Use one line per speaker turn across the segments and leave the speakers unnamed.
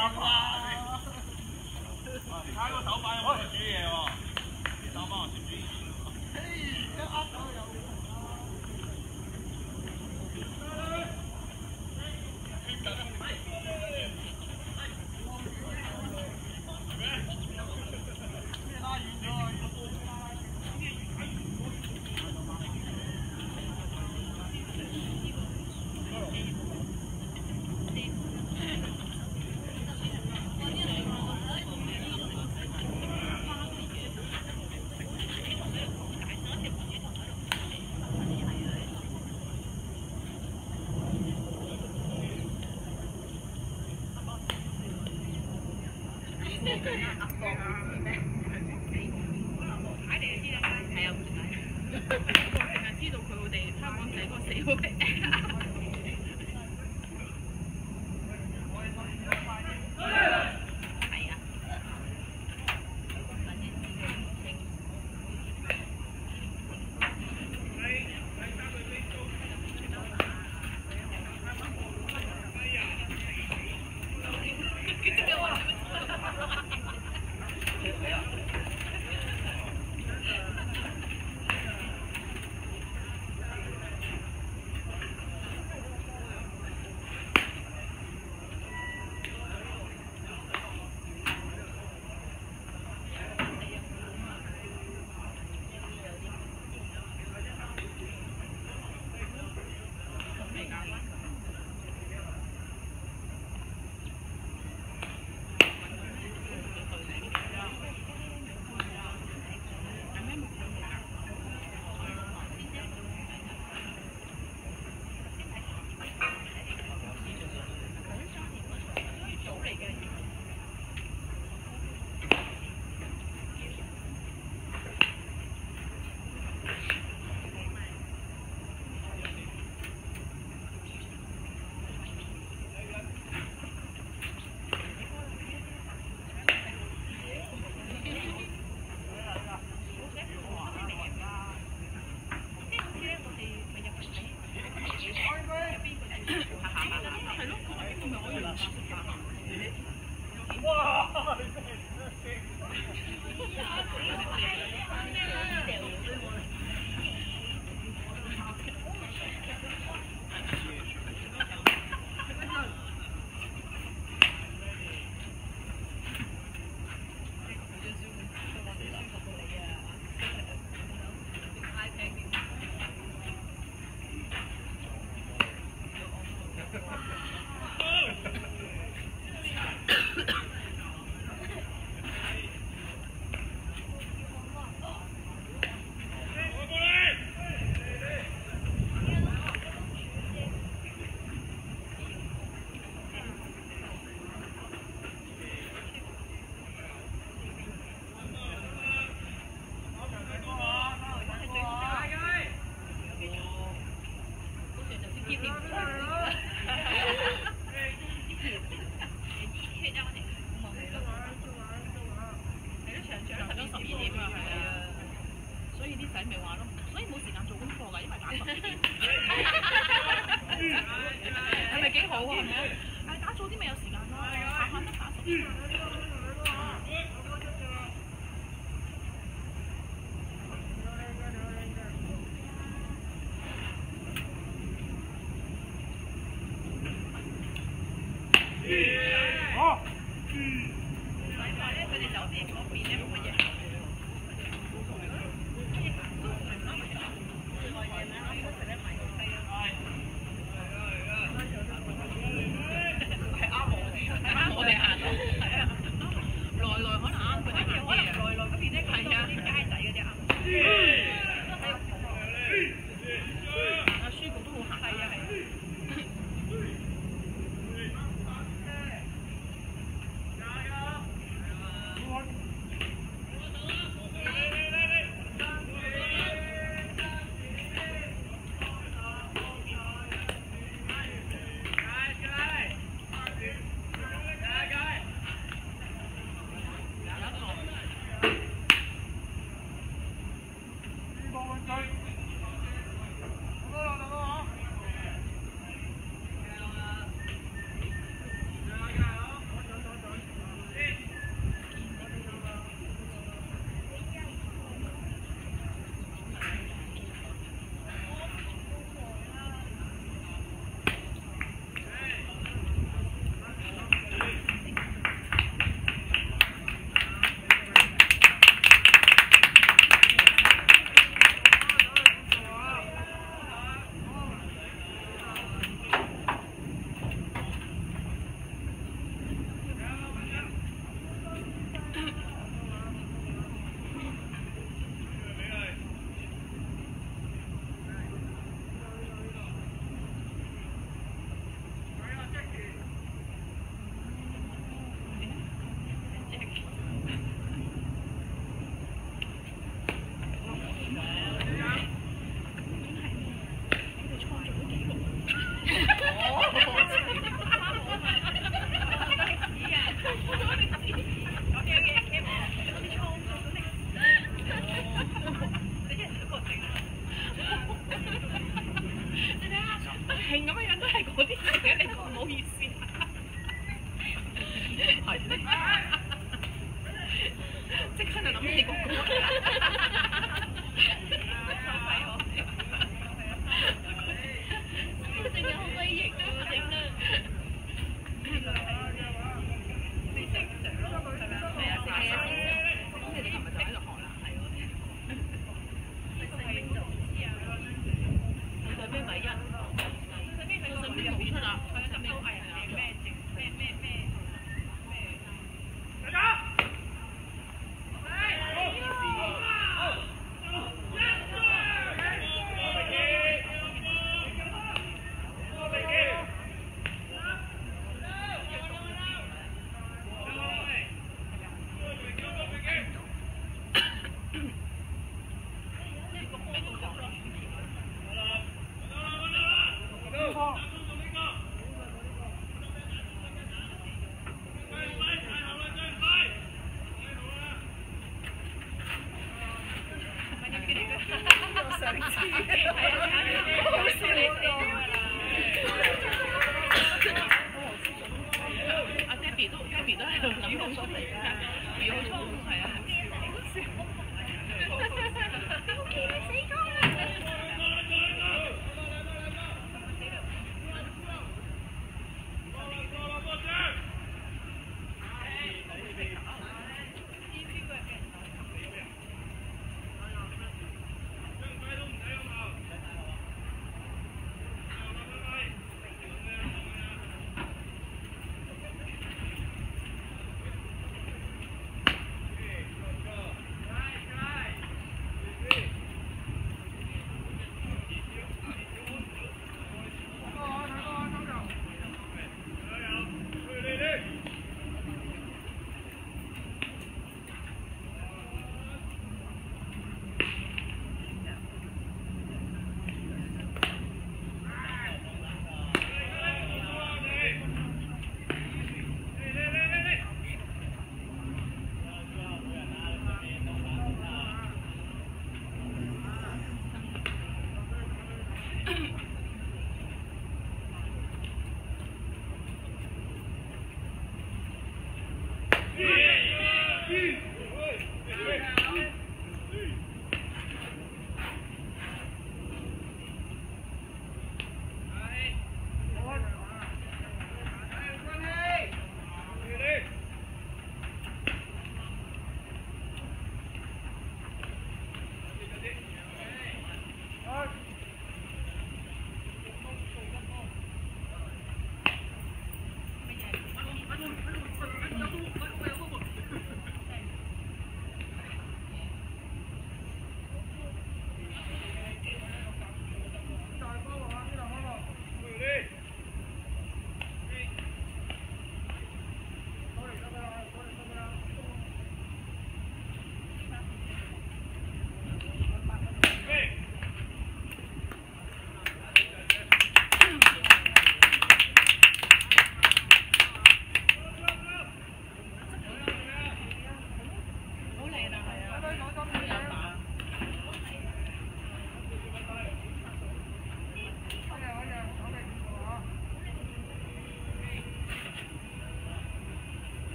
啊！你睇個手板
break. Eh?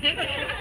teve a chance.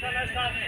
Deixa nós dar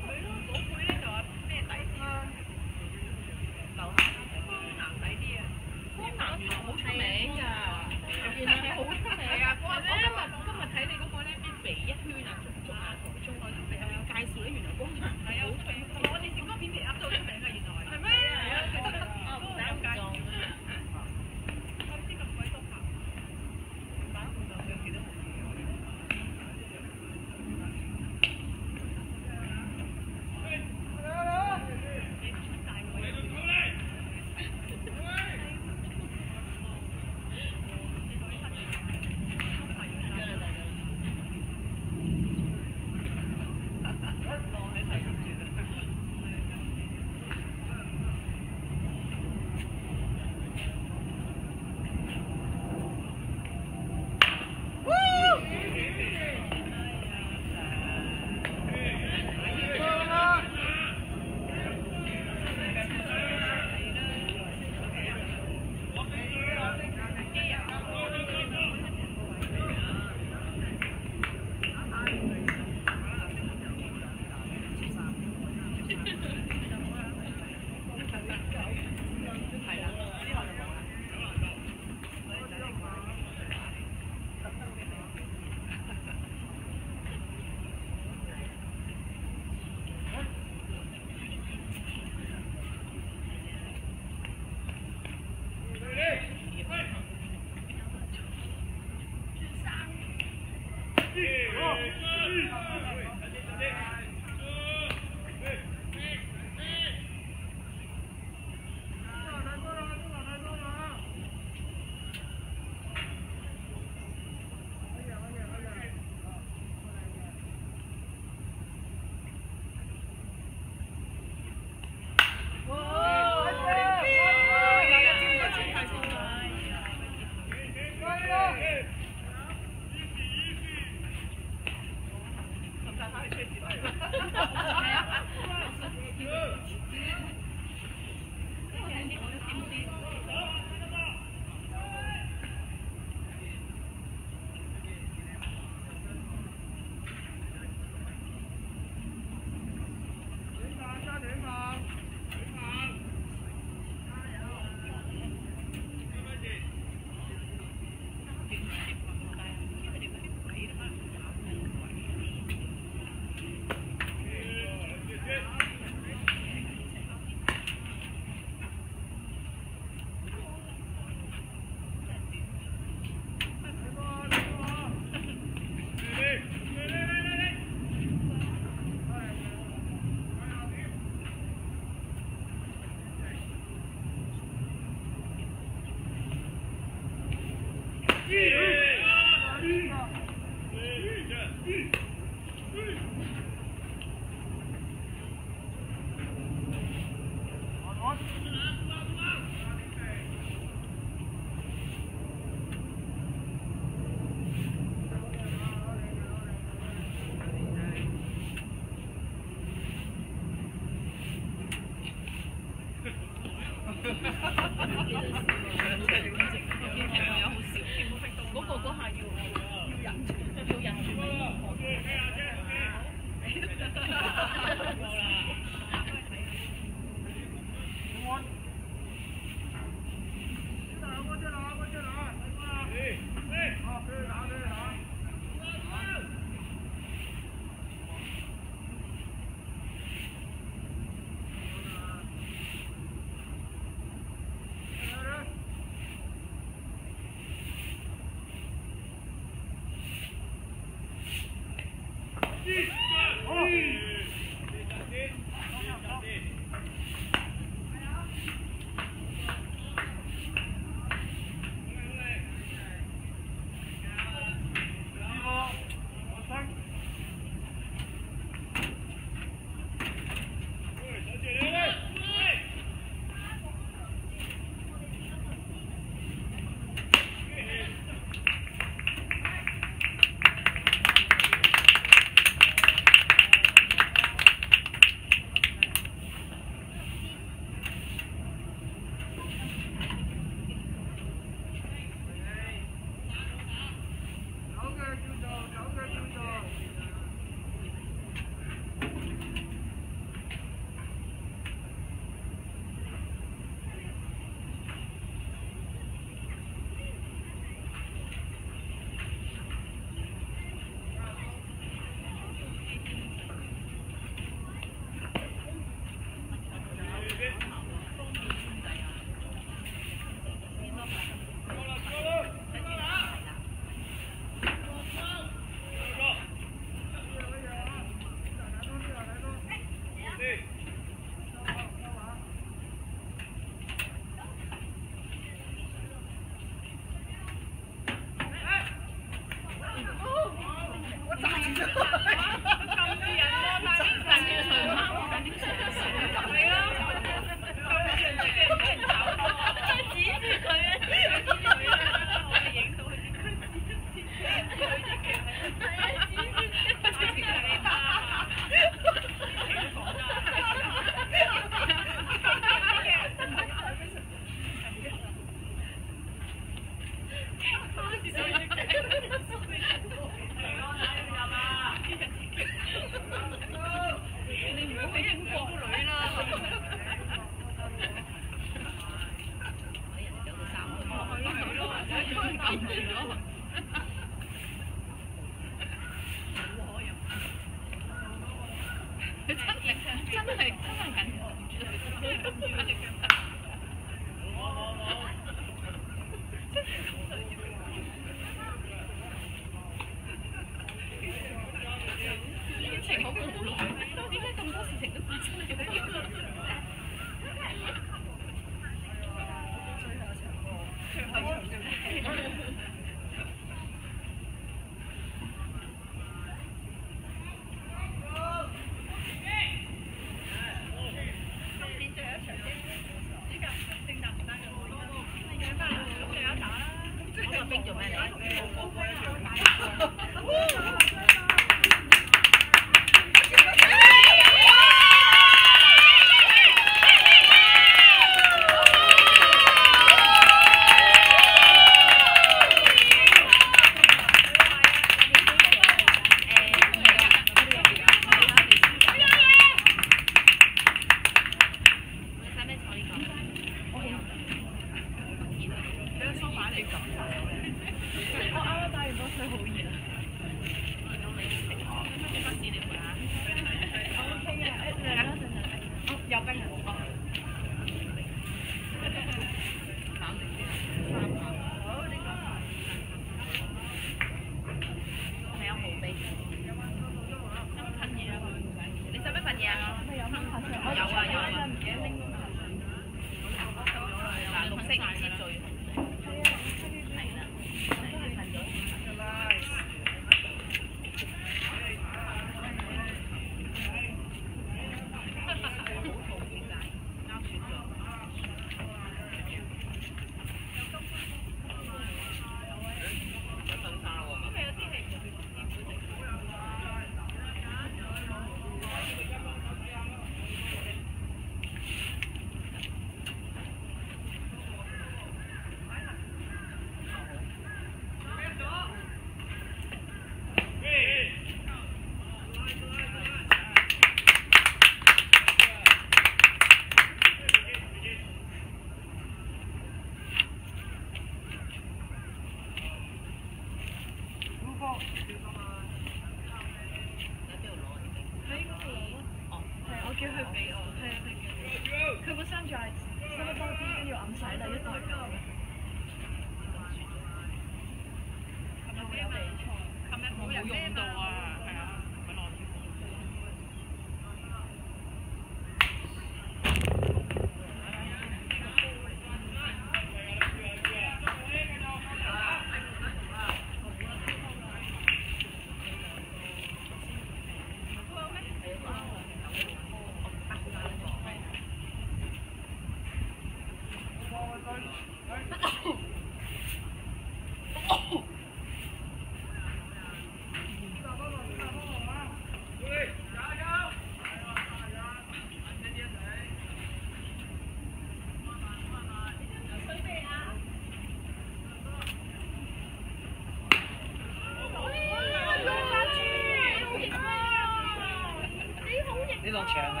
wheelchair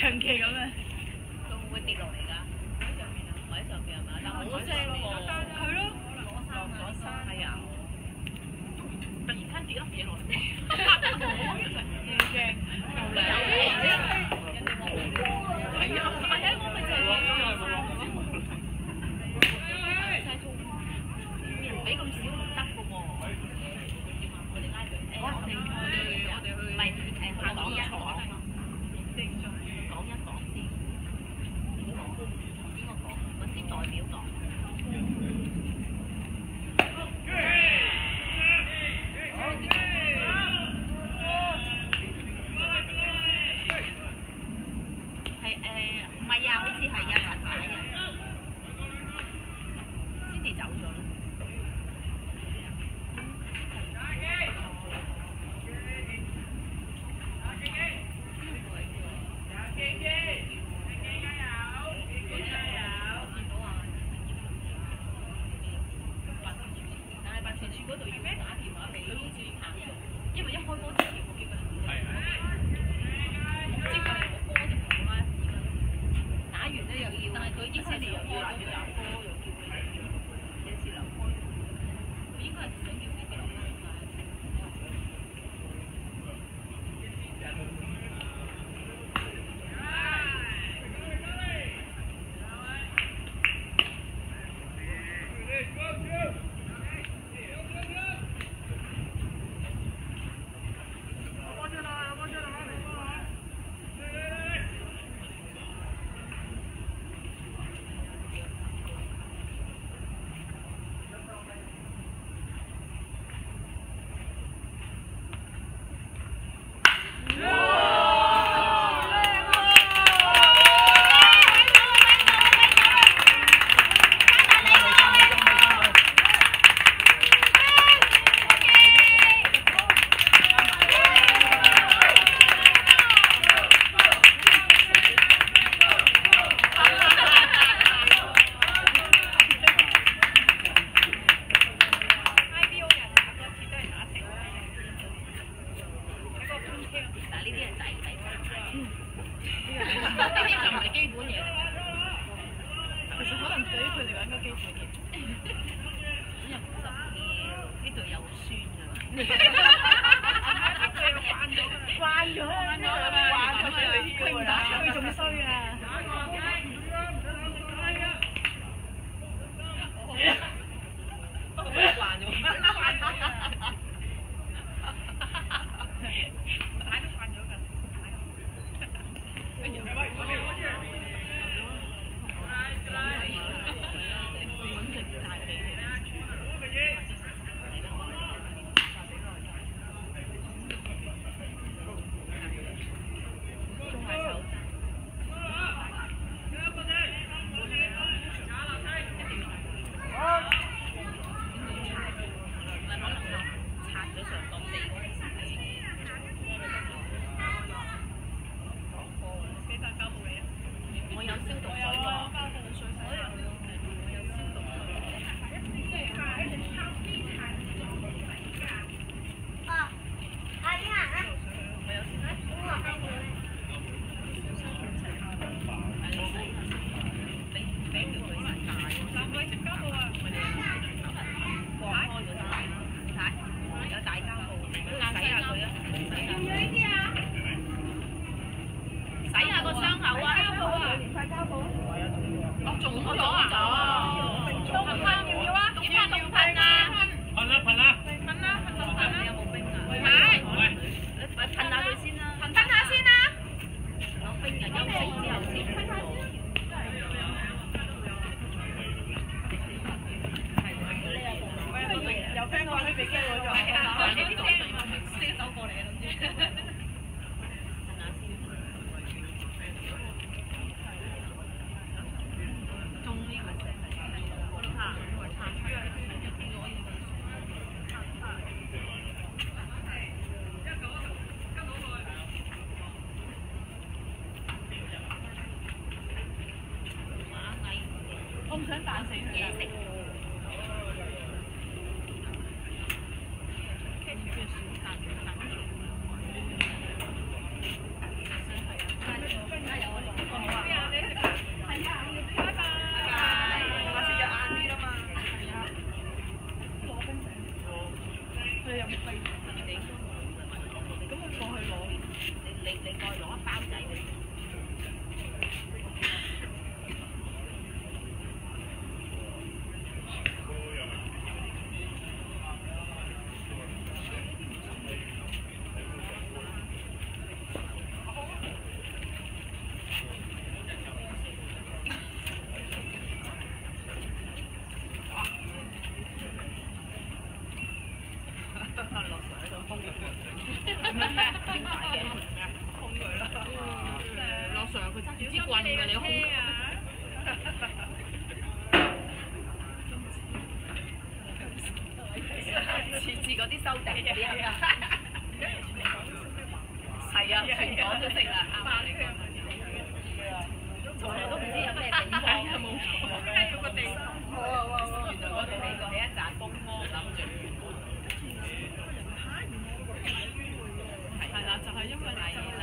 長
期咁樣。
似似嗰啲
收地嗰啲啊！系啊，全港都识啦，啱啱呢个从来都唔知有咩地方，冇错，
系嗰个地方。
原来嗰度美国系一扎公屋，谂住系啦，就系因为系啦，